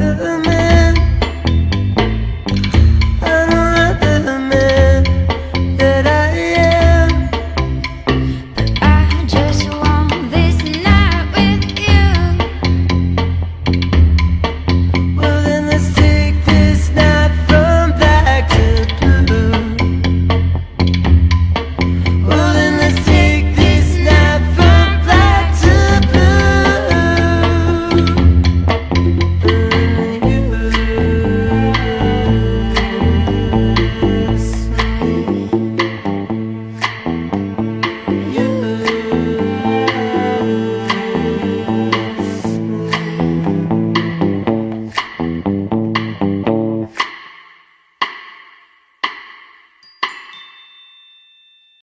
the